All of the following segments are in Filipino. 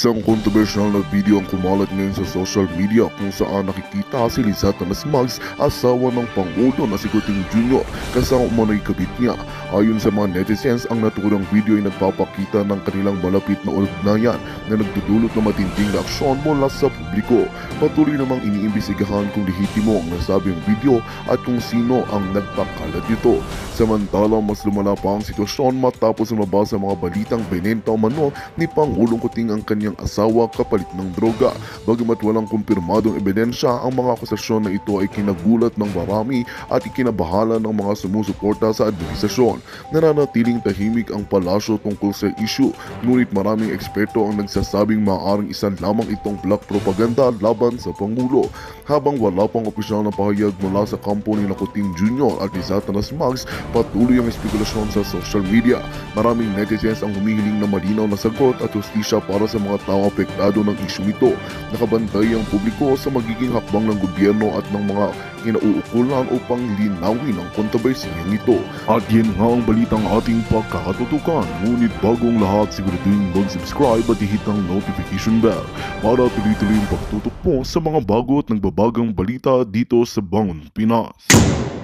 Isang kontrobersyal na video ang kumalat ngayon sa social media kung saan nakikita si Lizette na Smugs, asawa ng Pangulo na si Guting Jr. kasama umano'y kabit niya. Ayon sa mga netizens, ang naturang video ay nagpapakita ng kanilang malapit na ugnayan na nagdudulot ng matinding reaksyon mula sa publiko. Patuloy namang iniimbestigahan kung lehitimo ang nasabing video at kung sino ang nagpakalat nito. Samantala, mas lumala pa ang sitwasyon matapos lumabas sa mga balitang benenta umano ni Pangulong Kuting ang kanyang asawa kapalit ng droga. Bagamat walang kumpirmadong ebidensya, ang mga akusasyon na ito ay kinagulat ng marami at ikinabahala ng mga sumusuporta sa administrasyon. Nananatiling tahimik ang palasyo tungkol sa issue, ngunit maraming eksperto ang nagsasabing maaaring isan lamang itong black propaganda laban sa Pangulo. Habang wala pang opisyal na pahayag mula sa kampo ni Nakuting Jr. at ni Satanas Mags, patuloy ang espekulasyon sa social media. Maraming netizens ang humihiling na malinaw na sagot at justisya para sa mga tao apektado ng isyong ito. Nakabantay ang publiko sa magiging hakbang ng gobyerno at ng mga kinauukulan upang linawin ang kontrobersiyang ito. At yan nga ang balitang ating pagkakatutukan. Ngunit bagong lahat siguraduhin mag-subscribe at ihit ang notification bell para tuloy-tuloy ang pagtutok po sa mga bago at nagbabagang balita dito sa Bangon Pinas.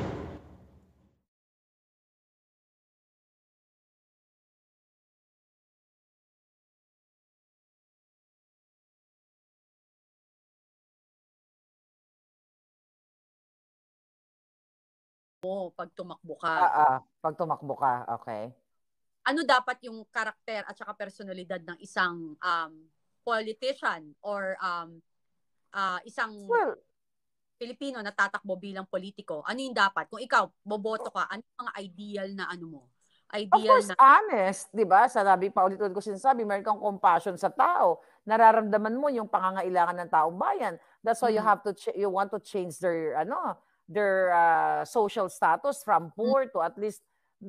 Mo pag tumakbo ka. Ah, ah, pag tumakbo ka, okay. Ano dapat yung karakter at saka personalidad ng isang um, politician or um, uh, isang Well, Pilipino na tatakbo bilang politiko? Ano yung dapat? Kung ikaw, boboto ka, ano yung mga ideal na ano mo? of Ideal course, na... honest, di ba? Sabi pa ulit-ulit ko sinasabi, meron kang compassion sa tao. Nararamdaman mo yung pangangailangan ng taong bayan. That's why you Mm. have to, ch- you want to change their, ano, their uh, social status from poor to at least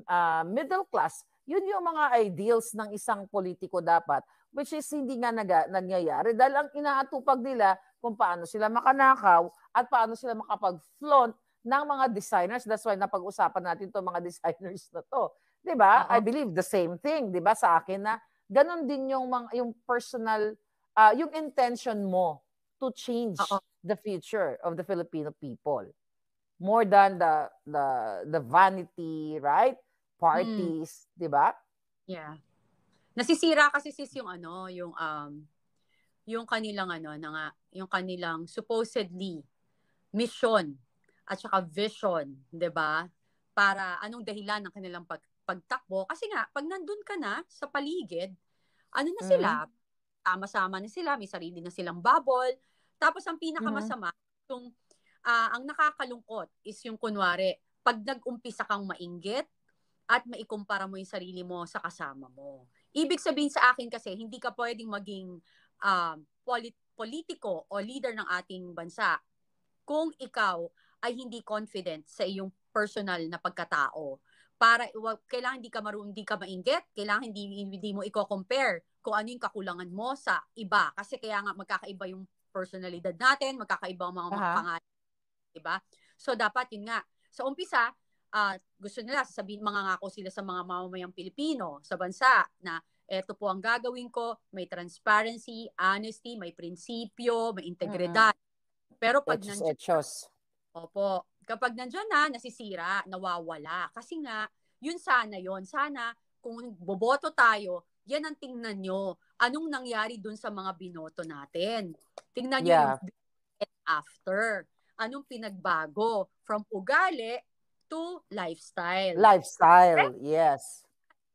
uh, middle class. Yun yung mga ideals ng isang politiko dapat, which is hindi nga naga, nangyayari dahil ang inaatupag nila kung paano sila makanakaw at paano sila makapag-flaunt ng mga designers. That's why napag-usapan natin to mga designers na to. 'Di ba? Oo. I believe the same thing, 'di ba, sa akin na ganun din yung mga yung personal ah, yung intention mo to change Oo. the future of the Filipino people. More than the the the vanity, right? Parties, 'di ba? Yeah. Nasisira kasi sis yung ano, yung um yung kanilang ano na nga, yung kanilang supposedly mission at saka vision, 'di ba? Para anong dahilan ng kanilang pag, pagtakbo kasi nga pag nandun ka na sa paligid, ano na sila, sama-sama na sila, may sarili na silang bubble. Tapos ang pinakamasama, yung ah, ang nakakalungkot is yung kunwari, pag nag-umpisa kang mainggit at maikumpara mo yung sarili mo sa kasama mo. Ibig sabihin sa akin kasi, hindi ka pwedeng maging um, polit- politiko o leader ng ating bansa kung ikaw ay hindi confident sa iyong personal na pagkatao. Para kailangan hindi ka marunong, hindi ka mainggit, kailangan hindi, hindi mo i-compare kung ano yung kakulangan mo sa iba. Kasi kaya nga magkakaiba yung personalidad natin, magkakaiba ang mga, mga Aha. Pangalan. Diba? So dapat yun nga. Sa umpisa, ah, gusto nila sasabihin mga ngako sila sa mga mamamayang Pilipino sa bansa na eto po ang gagawin ko, may transparency, honesty, may prinsipyo, may integridad. Pero pag Hechos, nandiyan, hechos. opo, kapag nandiyan na, nasisira, nawawala. Kasi nga, yun sana yon Sana, kung boboto tayo, yan ang tingnan nyo. Anong nangyari dun sa mga binoto natin? Tingnan nyo Yeah. yung after. Anong pinagbago? From ugali to lifestyle Lifestyle, yes.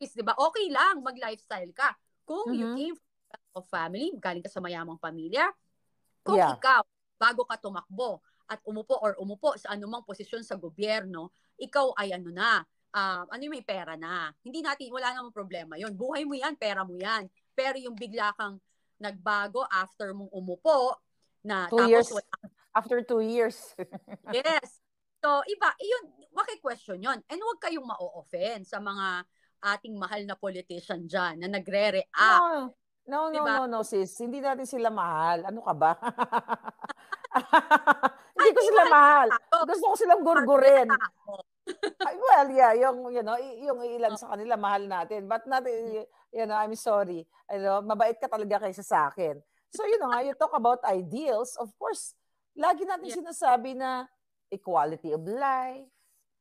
is, di ba, okay lang mag-lifestyle ka. Kung you Mhm. came from a family, galing ka sa mayamang pamilya, kung Yeah. ikaw, bago ka tumakbo at umupo or umupo sa anumang posisyon sa gobyerno, ikaw ay ano na, ah, ano yung may pera na. Hindi natin, wala namang problema yon Buhay mo yan, pera mo yan. Pero yung bigla kang nagbago after mong umupo, na Two tapos years. wala After two years. Yes. So, iba, yun, maki-question yun. And huwag kayong ma-offend sa mga ating mahal na politician dyan na nagre-react. No, no, no, Diba? no, no, sis. Hindi natin sila mahal. Ano ka ba? Hindi ko sila mahal. Gusto ko silang gurgurin. Tao. well, yeah, yung you know, yung ilan sa kanila mahal natin. But not you know, I'm sorry. Ano, mabait ka talaga kaysa sa akin. So, you know, you talk about ideals, of course, lagi natin yeah. sinasabi na equality of life,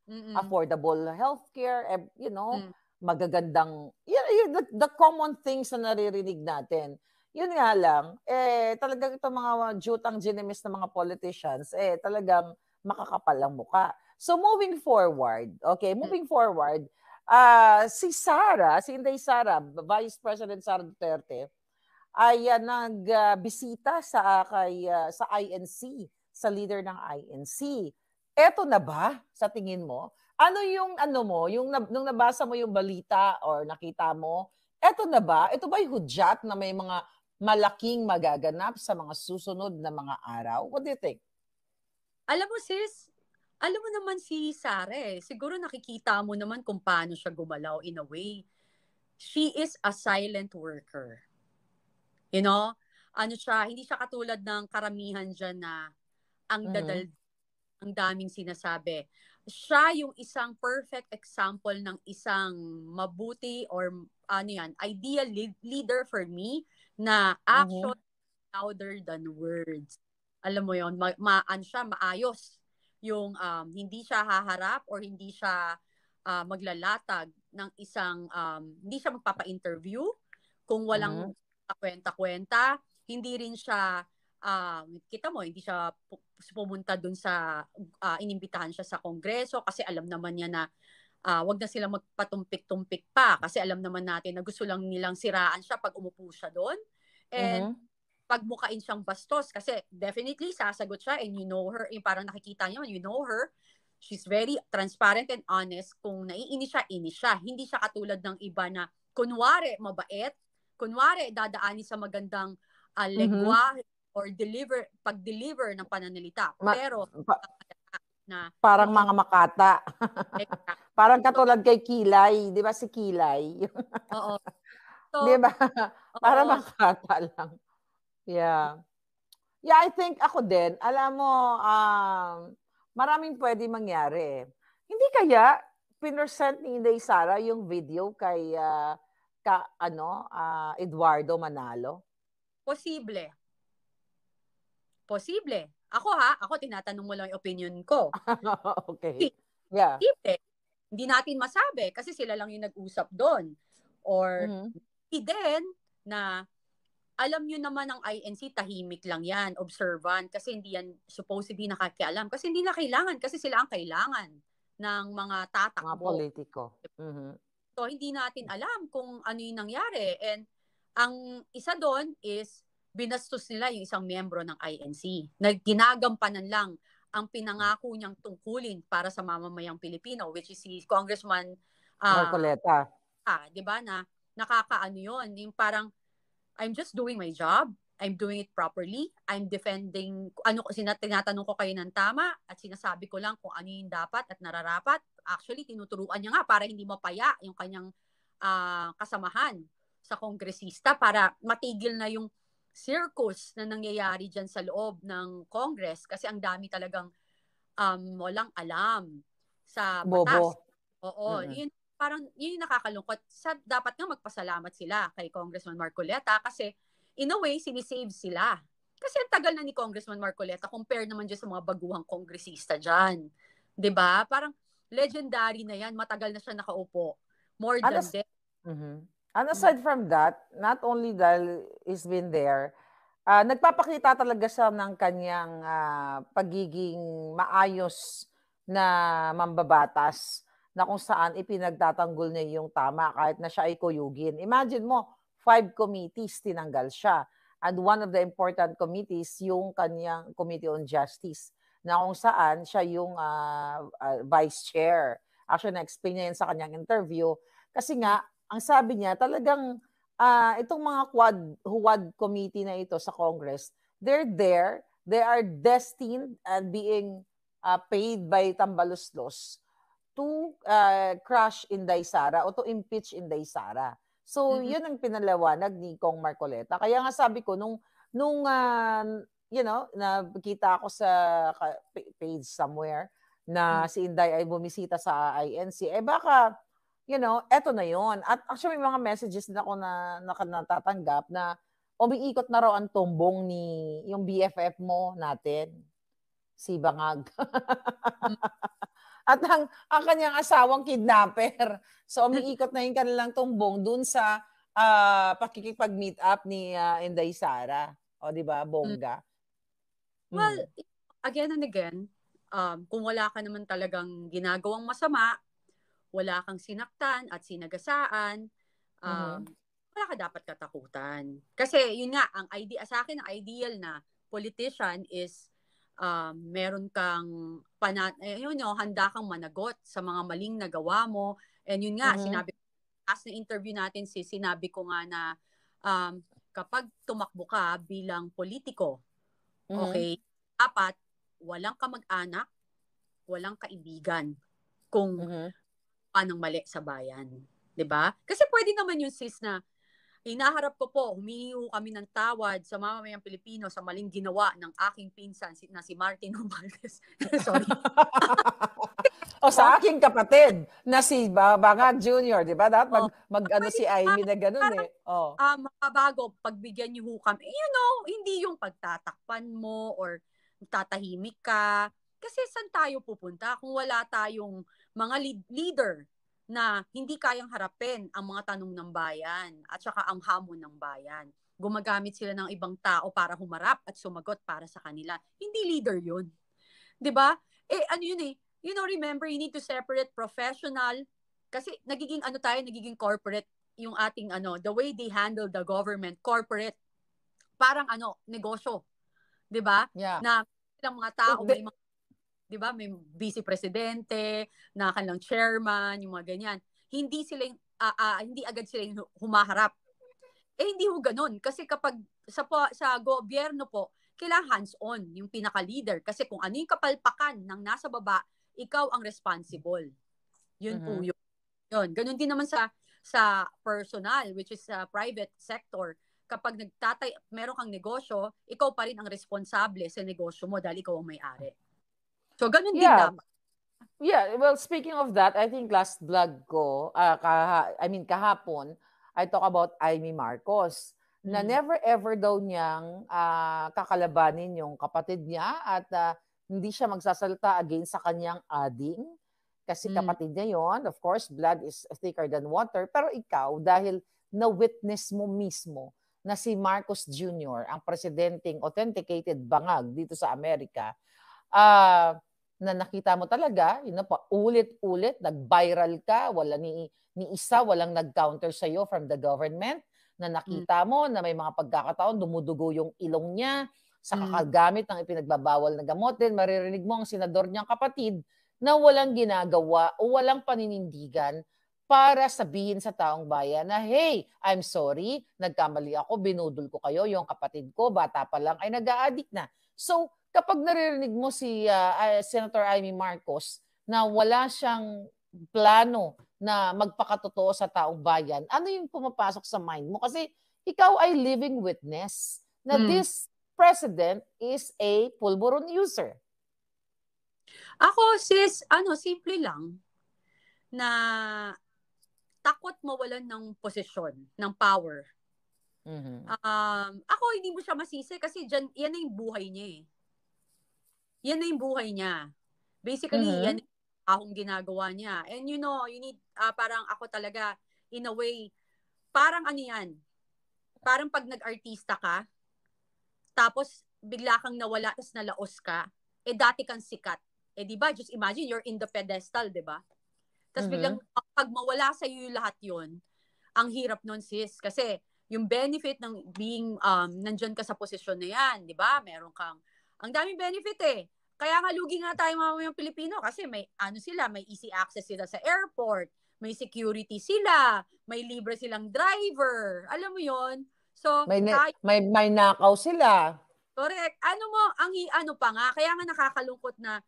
Mm-mm. affordable healthcare, eh, you know, mm. magagandang, yun, yun, the, the common things na naririnig natin. Yun nga lang, eh, talagang itong mga jutang genimis na mga politicians, eh, talagang makakapal ang muka. So, moving forward, okay, mm. moving forward, uh, si Sara, si Inday Sara, Vice President Sara Duterte, ay uh, nagbisita uh, sa uh, kay uh, sa INC, sa leader ng INC. Eto na ba sa tingin mo? Ano yung ano mo, yung nung nabasa mo yung balita or nakita mo, eto na ba? Ito ba yung hudyat na may mga malaking magaganap sa mga susunod na mga araw? What do you think? Alam mo sis, alam mo naman si Sara eh, siguro nakikita mo naman kung paano siya gumalaw in a way. She is a silent worker. You know, ano siya, hindi siya katulad ng karamihan dyan na ang dadal, mm-hmm. ang daming sinasabi. Siya yung isang perfect example ng isang mabuti or ano yan, ideal leader for me na action mm-hmm. louder than words. Alam mo yon ma, ma ano siya, maayos. Yung um, hindi siya haharap or hindi siya uh, maglalatag ng isang, um, hindi siya magpapa-interview kung walang mm-hmm kwenta-kwenta. Hindi rin siya, uh, kita mo, hindi siya pumunta dun sa, uh, inimbitahan siya sa kongreso kasi alam naman niya na uh, wag na sila magpatumpik-tumpik pa kasi alam naman natin na gusto lang nilang siraan siya pag umupo siya doon. And mm-hmm pagmukain siyang bastos kasi definitely sasagot siya and you know her, yung parang nakikita niyo, you know her, she's very transparent and honest. Kung naiinis siya, inis siya. Hindi siya katulad ng iba na kunwari mabait, kunwari dadaanin sa magandang uh, lengguwahe mm-hmm. or deliver pag-deliver ng pananalita. Ma- Pero pa- na parang mga makata. parang katulad kay Kilay, 'di ba si Kilay? Oo. So, 'Di ba? Para makata lang. Yeah. Yeah, I think ako din, alam mo, um, maraming pwede mangyari. Hindi kaya pinersent ni Inday Sara yung video kay uh, ka ano uh, Eduardo Manalo? Posible. Posible. Ako ha, ako tinatanong mo lang yung opinion ko. okay. Yeah. Posible. Hindi natin masabi kasi sila lang yung nag-usap doon. Or mm-hmm. then na alam nyo naman ang INC, tahimik lang yan, observant, kasi hindi yan supposedly nakakialam. Kasi hindi na kailangan, kasi sila ang kailangan ng mga tatakbo. Mga politiko. Mm-hmm. So, hindi natin alam kung ano yung nangyari. And ang isa doon is binastos nila yung isang miyembro ng INC. Nagginagampanan lang ang pinangako niyang tungkulin para sa mamamayang Pilipino, which is si Congressman uh, Marcoleta. Ah, 'di ba na nakakaano 'yon, yung parang I'm just doing my job. I'm doing it properly. I'm defending ano sinat tinatanong ko kayo ng tama at sinasabi ko lang kung ano yung dapat at nararapat actually tinuturuan niya nga para hindi mapaya yung kanyang uh, kasamahan sa kongresista para matigil na yung circus na nangyayari dyan sa loob ng Congress kasi ang dami talagang um, walang alam sa batas. Bobo. Oo, mm-hmm. yun parang yun yung nakakalungkot. Sa, dapat nga magpasalamat sila kay Congressman Marcoleta kasi in a way sinisave sila. Kasi ang tagal na ni Congressman Marcoleta compare naman dyan sa mga baguhang kongresista dyan. ba? Parang legendary na yan. Matagal na siya nakaupo. More than Anas- that. Mm-hmm. And aside from that, not only dahil he's been there, uh, nagpapakita talaga siya ng kanyang uh, pagiging maayos na mambabatas na kung saan ipinagtatanggol niya yung tama kahit na siya ay kuyugin. Imagine mo, five committees tinanggal siya. And one of the important committees, yung kanyang Committee on Justice na kung saan siya yung uh, uh, vice chair. Actually, na-explain niya yan sa kanyang interview. Kasi nga, ang sabi niya, talagang uh, itong mga quad, huwad committee na ito sa Congress, they're there, they are destined and being uh, paid by Tambaluslos to uh, crush Inday Sara o to impeach Inday Sara. So, mm-hmm. yun ang pinalawanag ni Kong Marcoleta. Kaya nga sabi ko, nung, nung uh, you know, nakita ako sa page somewhere na si Inday ay bumisita sa INC, eh baka, you know, eto na yon At actually, may mga messages na ako na, na natatanggap na umiikot na raw ang tumbong ni yung BFF mo natin, si Bangag. At ang, ang kanyang asawang kidnapper. So umiikot na yung kanilang tumbong dun sa uh, pakikipag-meet up ni uh, Inday Sara. O di ba, bongga. Well, mm. again and again, um, kung wala ka naman talagang ginagawang masama, wala kang sinaktan at sinagasaan, um, mm-hmm. wala ka dapat katakutan. Kasi yun nga, ang idea, sa akin, ang ideal na politician is um, meron kang panat, eh, yun know, handa kang managot sa mga maling nagawa mo. And yun nga, mm-hmm. sinabi as na interview natin si sinabi ko nga na um, kapag tumakbo ka bilang politiko, mm-hmm. okay, dapat walang kamag-anak, walang kaibigan kung mm-hmm. anong mali sa bayan. 'Di ba? Kasi pwede naman yung sis na Inaharap ko po, humingi kami ng tawad sa mamamayang Pilipino sa maling ginawa ng aking pinsan na si Martin Romualdez. Sorry. o sa aking kapatid na si Bangag Jr., di ba? Dapat mag, oh, mag ano si Amy na ganun eh. Oh. Uh, makabago, pagbigyan niyo kami. You know, hindi yung pagtatakpan mo or tatahimik ka. Kasi saan tayo pupunta kung wala tayong mga lead- leader na hindi kayang harapin ang mga tanong ng bayan at saka ang hamon ng bayan. Gumagamit sila ng ibang tao para humarap at sumagot para sa kanila. Hindi leader yun. ba? Eh ano yun eh, you know, remember, you need to separate professional kasi nagiging ano tayo, nagiging corporate yung ating ano, the way they handle the government, corporate, parang ano, negosyo. 'Di ba? Yeah. Na ilang mga tao, may mga 'di ba? May vice presidente, na kanilang chairman, yung mga ganyan. Hindi sila uh, uh, hindi agad sila yung humaharap. Eh hindi ho ganoon kasi kapag sa po, sa gobyerno po, kailangan hands-on yung pinaka-leader kasi kung ano yung kapalpakan ng nasa baba, ikaw ang responsible. Yun uh-huh. po mm-hmm. yun. Yun, ganun din naman sa sa personal which is sa private sector kapag nagtatay meron kang negosyo, ikaw pa rin ang responsable sa negosyo mo dahil ikaw ang may-ari. So, ganun yeah. din dapat. Yeah, well, speaking of that, I think last vlog ko, uh, kaha, I mean kahapon, I talk about Amy Marcos mm. na never ever daw niyang uh, kakalabanin yung kapatid niya at uh, hindi siya magsasalita against sa kanyang ading kasi mm. kapatid niya yon of course blood is thicker than water pero ikaw dahil na witness mo mismo na si Marcos Jr. ang presidenteng authenticated bangag dito sa Amerika uh, na nakita mo talaga, yun na pa, ulit-ulit, nag-viral ka, wala ni, ni isa, walang nag-counter sa iyo from the government, na nakita mo na may mga pagkakataon, dumudugo yung ilong niya, sa mm. kakagamit ng ipinagbabawal na gamot, then maririnig mo ang senador niyang kapatid na walang ginagawa o walang paninindigan para sabihin sa taong bayan na, hey, I'm sorry, nagkamali ako, binudol ko kayo, yung kapatid ko, bata pa lang, ay nag-a-addict na. So, kapag naririnig mo si uh, Senator Amy Marcos na wala siyang plano na magpakatotoo sa taong bayan, ano yung pumapasok sa mind mo? Kasi ikaw ay living witness na hmm. this president is a pulburon user. Ako, sis, ano, simple lang na takot mawalan ng posisyon, ng power. Mm-hmm. Um, ako, hindi mo siya masisi kasi dyan, yan na yung buhay niya eh yan na yung buhay niya. Basically, mm-hmm. yan akong ginagawa niya. And you know, you need, uh, parang ako talaga, in a way, parang ano yan, parang pag nag-artista ka, tapos bigla kang nawala, tapos nalaos ka, eh dati kang sikat. Eh di ba, just imagine, you're in the pedestal, di ba? Tapos mm-hmm. biglang, pag mawala sa iyo lahat yon ang hirap nun sis. Kasi, yung benefit ng being, um, nandyan ka sa posisyon na yan, di ba? Meron kang ang daming benefit eh. Kaya nga lugi nga tayo mga Pilipino kasi may ano sila, may easy access sila sa airport, may security sila, may libre silang driver. Alam mo 'yon? So, may tayo, may may nakaw sila. Correct. Ano mo, ang ano pa nga, kaya nga nakakalungkot na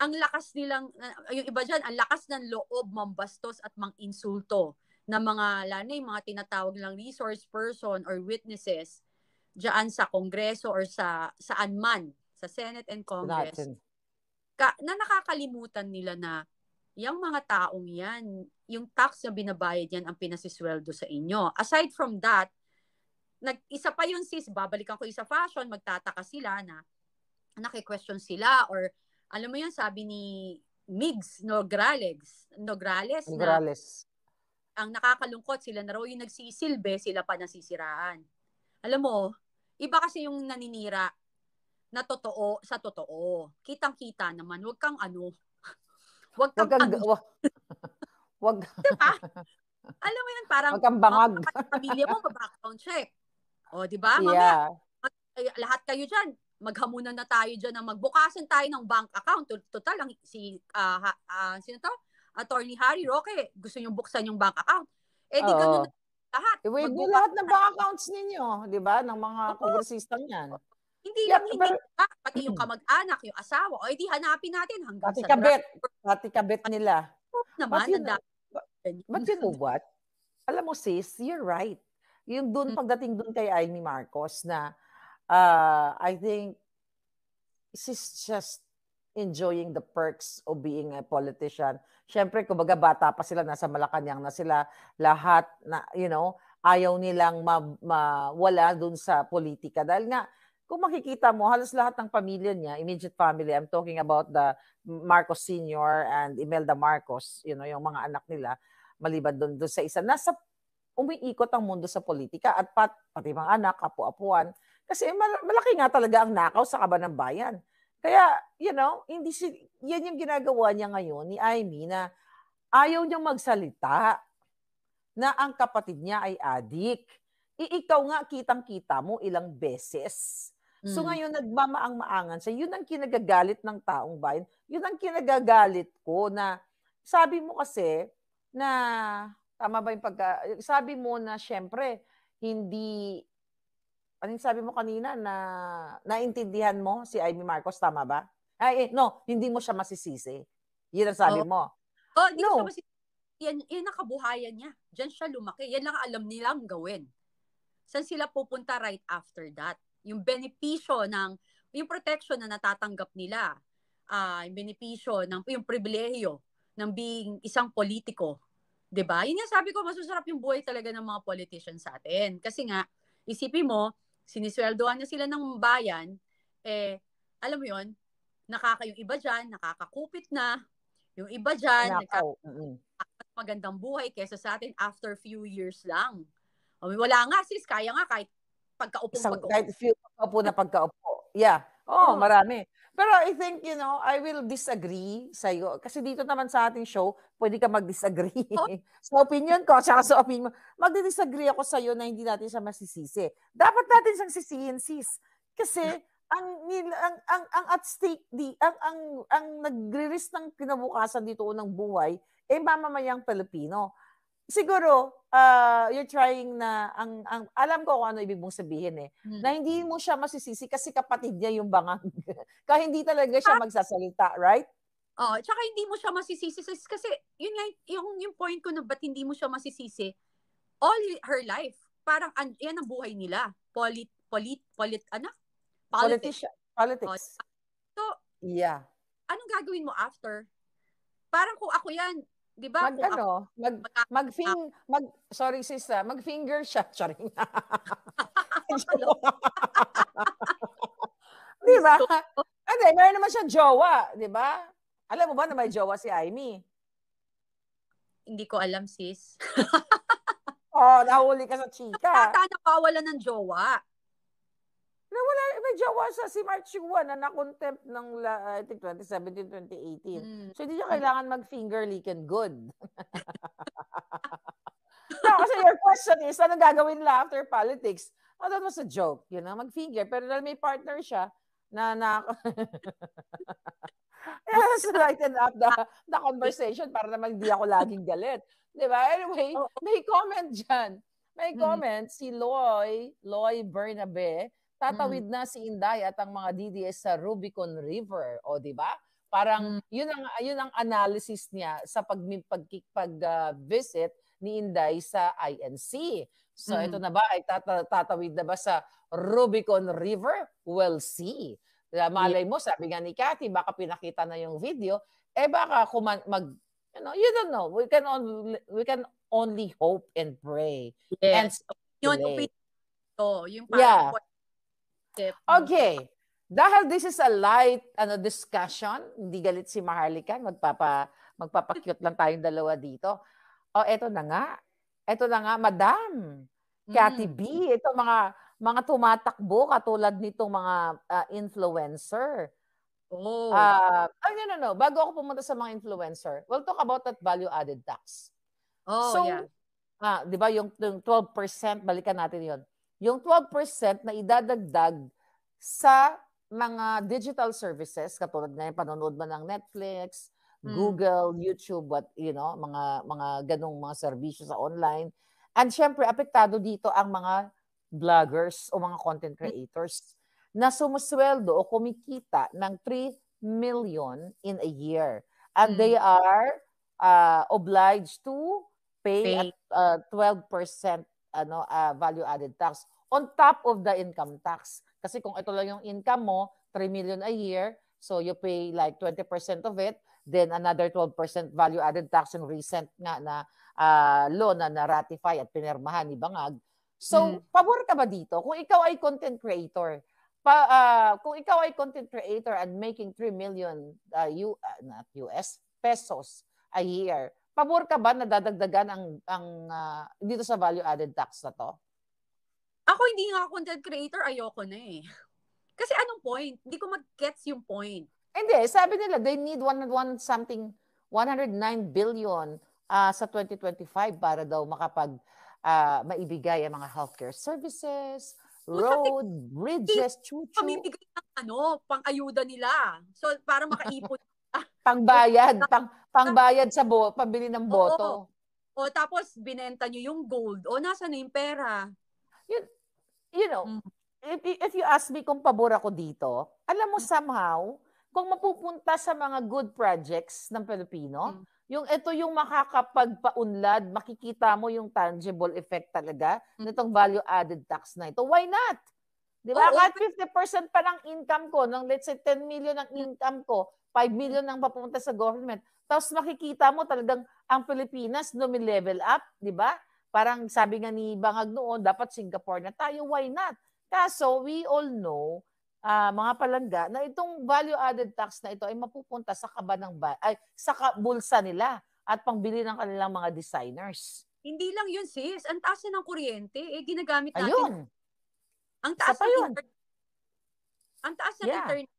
ang lakas nilang, yung iba dyan, ang lakas ng loob mambastos at mang-insulto ng mga, lalo yung mga tinatawag lang resource person or witnesses diyan sa kongreso or sa saan man sa Senate and Congress. Natin. ka, na nakakalimutan nila na yung mga taong yan, yung tax na binabayad yan ang pinasisweldo sa inyo. Aside from that, nag, isa pa yun sis, babalikan ko isa fashion, magtataka sila na naki-question sila or alam mo yun, sabi ni Migs Nograles, Nograles, Nograles. na ang nakakalungkot, sila na raw yung nagsisilbi, sila pa nasisiraan. Alam mo, iba kasi yung naninira na totoo sa totoo. Kitang-kita naman, wag kang ano, wag kang, Wag ano, wag, wag, diba? Alam mo yun, parang wag kang bangag. pamilya mo, background check. O, di ba? Mamaya, Yeah. lahat kayo dyan, maghamunan na tayo dyan na magbukasan tayo ng bank account. Tot- Total, ang, si, ha- ah, sino to? Attorney Harry Roque, gusto nyo buksan yung bank account. Eh di Oo. ganun na lahat. I-waive lahat ng bank accounts ninyo, di ba? Ng mga Oo. kongresistang yan. Hindi Yeah, lang hindi pero- ba, pati yung kamag-anak, yung asawa. O edi hanapin natin hanggang Pati sa kabit. Pati kabit nila. draft naman. But you dami. But you know what? Alam mo sis, you're right. Yung dun, Mm. pagdating dun kay Amy Marcos na uh, I think she's just enjoying the perks of being a politician. Siyempre, kumbaga bata pa sila, nasa Malacanang na sila, lahat na, you know, ayaw nilang ma- mawala dun sa politika. Dahil nga, kung makikita mo, halos lahat ng pamilya niya, immediate family, I'm talking about the Marcos Sr. and Imelda Marcos, you know, yung mga anak nila, maliban doon doon sa isa, nasa umiikot ang mundo sa politika at pat, pati mga anak, apu-apuan. Kasi mal- malaki nga talaga ang nakaw sa kaban ng bayan. Kaya, you know, hindi si, yan yung ginagawa niya ngayon ni Amy na ayaw niyang magsalita na ang kapatid niya ay adik. Iikaw nga kitang-kita mo ilang beses. So Mm. ngayon nagmamaang-maangan siya. Yun ang kinagagalit ng taong bayan. Yun ang kinagagalit ko na sabi mo kasi na tama ba yung pagka sabi mo na syempre hindi ano yung sabi mo kanina na naintindihan mo si Amy Marcos tama ba? Ay eh, no, hindi mo siya masisisi. Yun ang sabi Oo. mo. Oh, hindi No. siya kasi, yan, yan ang kabuhayan niya. Diyan siya lumaki. Yan lang alam nilang gawin. Saan sila pupunta right after that? Yung benepisyo ng, yung protection na natatanggap nila, ah yung benepisyo ng, yung pribilehiyo ng being isang politiko. 'Di ba? Yun nga sabi ko, masusarap yung buhay talaga ng mga politicians sa atin. Kasi nga, isipin mo, sinisweldohan na sila ng bayan, eh, alam mo yon nakaka yung iba dyan, nakakakupit na, yung iba Nakaw. Mm-mm. magandang buhay kesa sa atin after few years lang. O, wala nga sis, kaya nga kahit pagkaupo Isang, pagkaupo. kahit few pagkaupo na pagkaupo. Yeah. Oh, Oo. marami. Pero I think, you know, I will disagree sa iyo. Kasi dito naman sa ating show, pwede ka mag-disagree. Oh. sa opinion ko, tsaka sa opinion mo. Magdi-disagree ako sa iyo na hindi natin siya masisisi. Dapat natin siyang sisihin, sis. Kasi ang ang ang, ang at stake di ang ang ang nagre-risk ng kinabukasan dito ng buhay eh mamamayang Pilipino. Siguro, uh, you're trying na ang, ang alam ko kung ano ibig mong sabihin eh Hmm. na hindi mo siya masisisi kasi kapatid niya yung bangag. Kaya hindi talaga siya magsasalita, right? Oh, tsaka hindi mo siya masisisi sis, kasi yun nga yung yung point ko na ba't hindi mo siya masisisi all her life. Parang an, yan ang buhay nila. Polit polit polit ano? Politics. Politics. So, Yeah. anong gagawin mo after? Parang kung ako yan, 'di ba? Mag Kung ako, ano, mag mag- mag fing mag sorry sis, ah, mag finger shot, sorry. di ba? Hindi, meron naman siyang jowa, di ba? Alam mo ba na may jowa si Amy? hindi ko alam sis. Oh, nahuli ka sa chika. Tata napawala ng jowa. Nawala, may jowa siya si Mark Chua na na-contempt ng, la- I think, 2017, 2018. Mm. So, hindi niya kailangan mag-finger lick and good. no, kasi your question is, ano gagawin nila after politics? Oh, that was a joke, you know, mag-finger. Pero dahil may partner siya, na na Let's lighten up the, the conversation para naman hindi ako laging galit. Di ba? Anyway, Oo. may comment dyan. May Mhm. comment si Loy, Loy Bernabe, tatawid na si Inday at ang mga DDS sa Rubicon River. O, di ba? Parang Mm. yun ang yun ang analysis niya sa pag pag, pag uh, visit ni Inday sa INC. So Mhm. ito na ba ay tata- tatawid na ba sa Rubicon River? We'll see. Malay mo, sabi nga ni Cathy, baka pinakita na yung video, eh baka kuman, mag, you know, you don't know. We can only, we can only hope and pray. Yes. And Yun, speculate. opinion yung Yeah. Tip. Okay. Dahil this is a light ano discussion, hindi galit si Maharlika, magpapa magpapakyut lang tayong dalawa dito. O eto na nga. Eto na nga, Madam. Cathy Mm. B, ito mga mga tumatakbo katulad nitong mga ah, influencer. Oh. Ah, ay, no, no, no. Bago ako pumunta sa mga influencer, we'll talk about that value added tax. oh, so, yeah. Ah, 'di ba yung, yung 12%, balikan natin 'yon. Yung 12% na idadagdag sa mga digital services katulad ngayon panonood mo ng Netflix, Mm. Google, YouTube, what you know, mga mga ganong mga serbisyo sa online. And syempre apektado dito ang mga vloggers o mga content creators na sumusweldo o kumikita ng 3 million in a year. And they are uh, obliged to pay, Pay. at uh, 12% ano uh, value added tax on top of the income tax. Kasi kung ito lang yung income mo, 3 million a year, so you pay like 20% of it, then another 12% value added tax yung recent nga na uh, law na na-ratify at pinirmahan ni Bangag. So, Mm. pabor ka ba dito? Kung ikaw ay content creator, pa, ah, kung ikaw ay content creator and making 3 million uh, U, ah, not US pesos a year, pabor ka ba na dadagdagan ang ang ah, dito sa value added tax na to? Ako hindi nga content creator, ayoko na eh. Kasi anong point? Hindi ko mag-gets yung point. Hindi, sabi nila they need one, one something 109 billion ah, sa 2025 para daw makapag ah, maibigay ang mga healthcare services, road, bridges, chuchu, Pamimigay ng ano, pang-ayuda nila. So, para makaipon. pangbayad, pang pangbayad sa bo, pambili ng boto. o tapos, binenta nyo yung gold. O, nasa na yung pera? You know, Mm. if, if you ask me kung pabor ako dito, alam mo somehow, kung mapupunta sa mga good projects ng Pilipino, Mm. yung ito yung makakapagpaunlad, makikita mo yung tangible effect talaga Mm. nitong value added tax na ito. Why not? Di ba? Oo. Kahit 50% pa ng income ko, ng let's say 10 million ang income ko, 5 million ang papunta sa government. Tapos makikita mo talagang ang Pilipinas level up, di ba? Parang sabi nga ni Bangag noon, dapat Singapore na tayo. Why not? Kaso, we all know, ah, mga palangga, na itong value added tax na ito ay mapupunta sa kaba ng ba- ay sa bulsa nila at pangbili ng kanilang mga designers. Hindi lang yun, sis. Ang taas na ng kuryente. Eh, ginagamit natin. Ayun. Ang taas ng yun. internet. Ang taas ng Yeah. internet.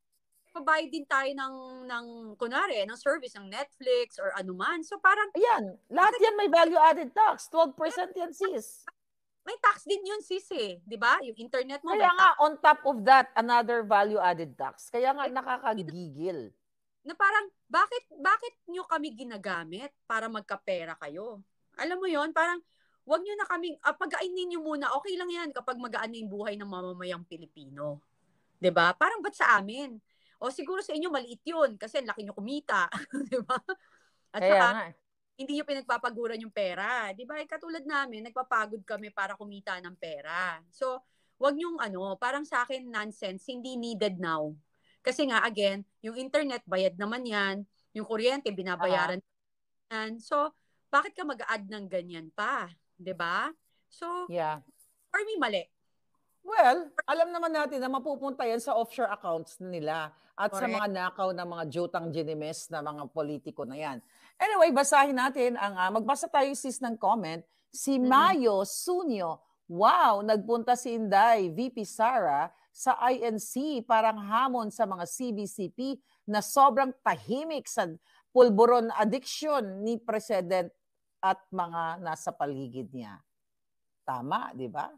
Pabayad din tayo ng, ng, kunwari, ng service ng Netflix or anuman. So, parang Ayan. Lahat yan may value added tax. 12% yan, sis. may tax din yun, sis eh. Di ba? Yung internet mo, Kaya nga, tax. on top of that, another value added tax. Kaya nga, nakakagigil. Na parang, bakit, bakit nyo kami ginagamit para magkapera kayo? Alam mo yon parang, wag nyo na kaming, ah, pagainin nyo muna, okay lang yan kapag magaan na yung buhay ng mamamayang Pilipino. 'Di ba Parang ba't sa amin? O siguro sa inyo maliit yun kasi ang laki nyo kumita. 'di ba At Kaya saka, nga. hindi nyo pinagpapaguran yung pera. Di ba? Eh, Katulad namin, nagpapagod kami para kumita ng pera. So, wag nyong ano, parang sa akin nonsense, hindi needed now. Kasi nga, again, yung internet, bayad naman yan. Yung kuryente, binabayaran yan. So, bakit ka mag-add ng ganyan pa? 'Di ba So, Yeah. for me, mali. Well, alam naman natin na mapupunta yan sa offshore accounts nila at sa Correct. mga nakaw ng mga jutang ginimes na mga politiko na yan. Anyway, basahin natin ang ah, magbasa tayo sis ng comment. Si. Mayo Sunyo, wow, nagpunta si Inday, VP Sara sa INC parang hamon sa mga CBCP na sobrang tahimik sa pulburon addiction ni President at mga nasa paligid niya. Tama, di ba?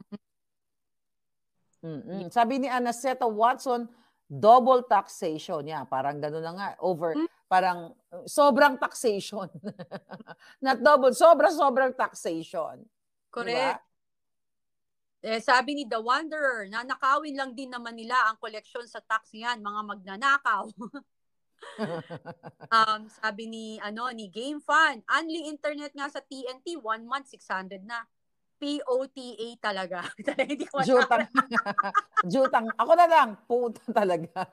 Mm-mm. Sabi ni Anaceta Watson, double taxation. Yeah, parang gano'n na nga. Over, Mm. parang sobrang taxation. Not double, sobra-sobrang taxation. Correct. Eh, sabi ni The Wanderer, nanakawin lang din naman nila ang koleksyon sa tax yan, mga magnanakaw. um, sabi ni ano ni Game Fun, only internet nga sa TNT, one month 600 na. P-O-T-A talaga. Hindi ko Jutang. Jutang. Ako na lang. Puta talaga.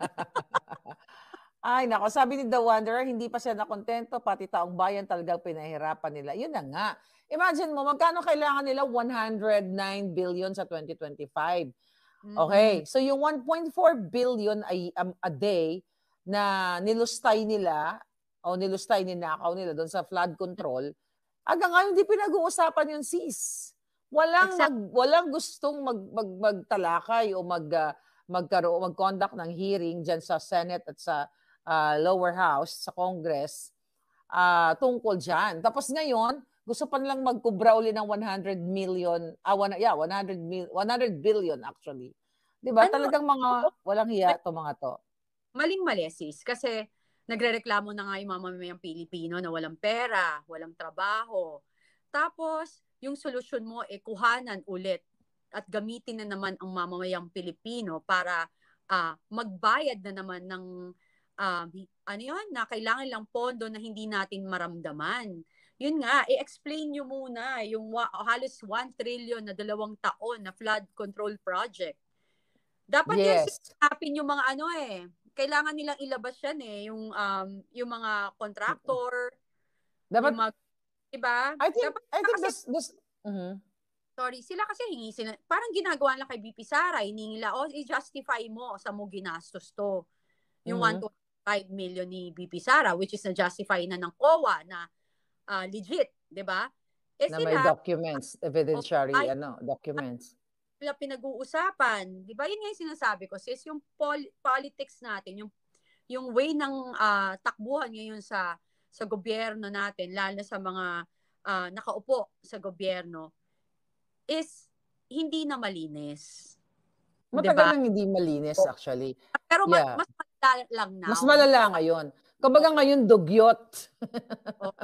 Ay, nako. Sabi ni The Wanderer, hindi pa siya nakontento, pati taong bayan talagang pinahirapan nila. Yun na nga. Imagine mo, magkano kailangan nila? 109 billion sa 2025. Okay. So yung 1.4 billion ay um, a day na nilustay nila o nilustay ninakaw nila doon sa flood control, hanggang ngayon hindi pinag-uusapan yung sis. Walang mag, walang gustong mag, mag magtalakay o mag uh, magkaroon mag-conduct ng hearing diyan sa Senate at sa uh, lower house sa Congress uh, tungkol diyan. Tapos ngayon, gusto pa nilang magkubra uli ng 100 million, ah, one, yeah, 100 mil, 100 billion actually. 'Di ba? Ano, Talagang mga walang hiya to mga to. Maling-mali sis kasi nagrereklamo na nga yung mamamayang Pilipino na walang pera, walang trabaho. Tapos, yung solusyon mo e eh, kuhanan ulit at gamitin na naman ang mamamayang Pilipino para uh, magbayad na naman ng uh, ano yun, na kailangan lang pondo na hindi natin maramdaman. Yun nga, i-explain nyo muna yung wa- halos 1 trillion na dalawang taon na flood control project. Dapat yes. yan yung mga ano eh, kailangan nilang ilabas yan eh, yung um, yung mga contractor, dapat yung mga, diba? I think dapat, I think this this uh-huh. Sorry, sila kasi hingi sila, parang ginagawa lang kay BP Sara, hiningi nila, oh, i-justify mo sa mo ginastos to. Yung uh-huh. 1.5 million ni BP Sara, which is na-justify na ng COA na uh, legit, di ba? Eh, na sila, may documents, evidentiary, oh, ano, documents nila pinag-uusapan. 'Di ba? Yun nga yung sinasabi ko, sis, yung pol- politics natin, yung yung way ng uh, takbuhan ngayon sa sa gobyerno natin, lalo sa mga uh, nakaupo sa gobyerno is hindi na malinis. Matagal diba? nang hindi malinis actually. Pero yeah. mas, mas malala lang na. Mas malala ngayon. Kumbaga ngayon dugyot. Oh.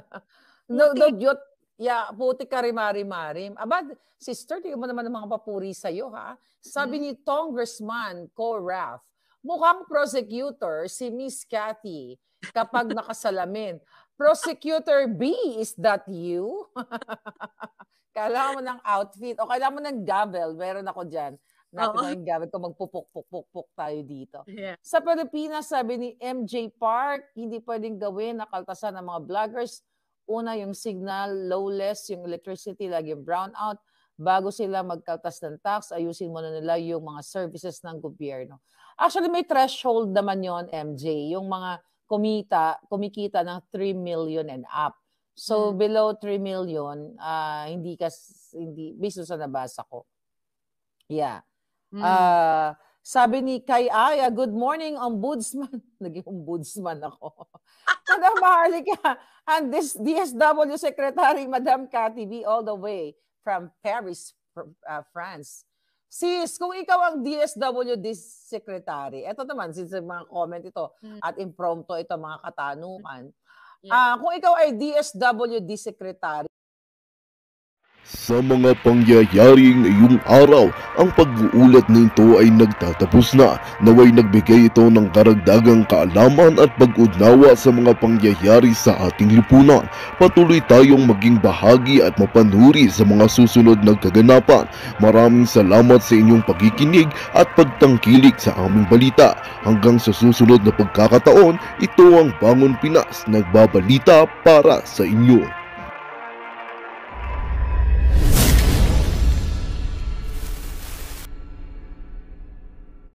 dugyot Yeah, puti ka rimari-marim. Aba, sister, tingnan mo naman mga papuri sa'yo, ha? Sabi hmm. ni Congressman Corath, mukhang prosecutor si Miss Cathy kapag nakasalamin. Prosecutor B, is that you? kailangan mo ng outfit o kailangan mo ng gavel. Meron ako dyan. Natin oh. yung gavel ko magpupuk-puk-puk tayo dito. Yeah. Sa Pilipinas, sabi ni MJ Park, hindi pwedeng gawin na kaltasan ng mga vloggers Una, yung signal, lowless, yung electricity, lagi yung brownout. Bago sila magkaltas ng tax, ayusin muna nila yung mga services ng gobyerno. Actually, may threshold naman yon MJ. Yung mga kumita, kumikita ng 3 million and up. So, hmm. below 3 million, uh, hindi ka, hindi, based sa nabasa ko. Yeah. Hmm. Uh, sabi ni Kay Aya, good morning, ombudsman. Naging ombudsman ako. Madam Maharlika, and this DSW Secretary, Madam Cathy B, all the way from Paris, uh, France. Sis, kung ikaw ang DSWD Secretary, eto naman, since mga comment ito, mm. at impromptu ito mga katanungan, yeah. uh, kung ikaw ay DSWD Secretary, sa mga pangyayaring iyong araw, ang pag-uulat nito ay nagtatapos na. Naway nagbigay ito ng karagdagang kaalaman at pag-unawa sa mga pangyayari sa ating lipunan. Patuloy tayong maging bahagi at mapanuri sa mga susunod na kaganapan. Maraming salamat sa inyong pagkikinig at pagtangkilik sa aming balita. Hanggang sa susunod na pagkakataon, ito ang Bangon Pinas, nagbabalita para sa inyo.